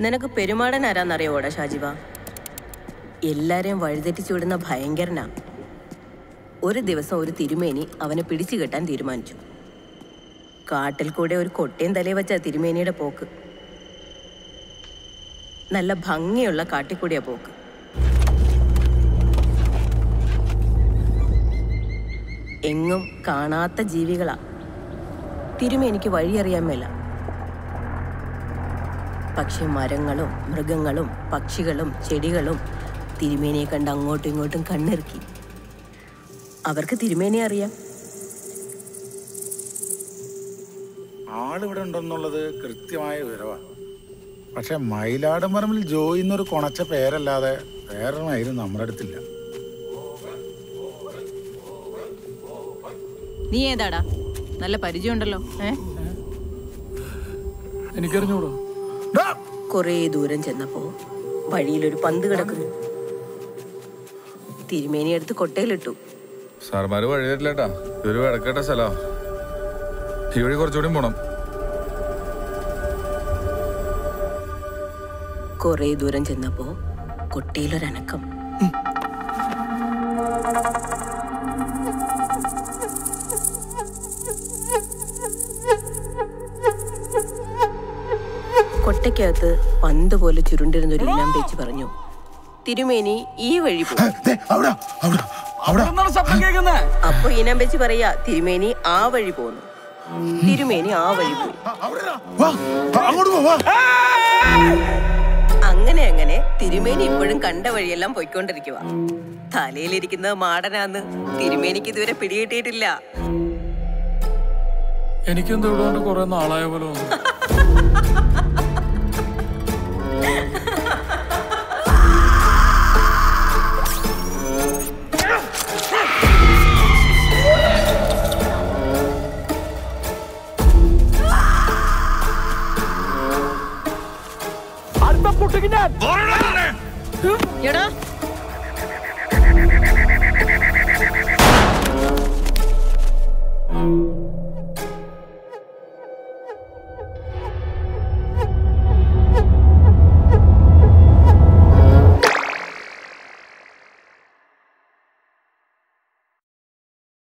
നിനക്ക് പെരുമാടൻ ആരാന്നറിയോടാ ഷാജിബ എല്ലാരെയും വഴിതെറ്റിച്ചു വിടുന്ന ഭയങ്കരനാ. ഒരു ദിവസം ഒരു തിരുമേനി അവനെ പിടിച്ചു കെട്ടാൻ തീരുമാനിച്ചു. കാട്ടിൽ കൂടെ ഒരു കൊട്ടയും തലയെ വെച്ച തിരുമേനിയുടെ പോക്ക്. നല്ല ഭംഗിയുള്ള കാട്ടിക്കൂടിയ പോക്ക്. എങ്ങും കാണാത്ത ജീവികളാ. തിരുമേനിക്ക് വഴിയറിയാൻ മേല. പക്ഷെ മരങ്ങളും മൃഗങ്ങളും പക്ഷികളും ചെടികളും തിരുമേനിയെ കണ്ട് അങ്ങോട്ടും ഇങ്ങോട്ടും കണ്ണിറുക്കി. അവർക്ക് തിരുമേനി അറിയാം. ആളിവിടെ ഉണ്ടെന്നുള്ളത് കൃത്യമായ വിവരമാണ്. പക്ഷെ മയിലാടുമറമ്പിൽ ജോയി എന്നൊരു കൊണച്ച പേരല്ലാതെ വേറൊന്നായിരുന്നു നമ്മുടെ അടുത്തില്ല. നീ ഏതാടാ? നല്ല പരിചയമുണ്ടല്ലോ ഏ? എനിക്കറിഞ്ഞൂടോ. കുറേ ദൂരം ചെന്നപ്പോ വഴിയിലൊരു പന്ത് കിടക്കുന്നു. തിരുമേനി എടുത്ത് കൊട്ടയിലിട്ടു. സാർമാര് വഴി തരില്ലേട്ടാ. ഇതൊരു വിടക്കേട്ട സ്ഥലാ. ഈ വഴി കുറച്ചുകൂടി പോണം. കുറേ ദൂരം ചെന്നപ്പോ കൊട്ടയിലൊരനക്കം. കൊട്ടയ്ക്കകത്ത് പന്ത് പോലെ ചുരുണ്ടിരുന്ന ഒരു ഇനം വെച്ച് പറഞ്ഞു തിരുമേനി ഈ വഴി അപ്പൊ ഇനം വെച്ച് പറയാ തിരുമേനി ആ വഴി പോന്നു. തിരുമേനി ആ വഴി പോയി. അങ്ങനെ അങ്ങനെ തിരുമേനി ഇപ്പോഴും കണ്ട വഴിയെല്ലാം പോയിക്കൊണ്ടിരിക്കുക തലയിലിരിക്കുന്നത് മാടനാന്ന് തിരുമേനിക്ക് ഇതുവരെ പിടികിട്ടിയിട്ടില്ല. എനിക്കെന്തോ കൊറേ നാളായ പോലെ തോന്നുന്നു. പൊട്ടിക്കുന്ന എടാ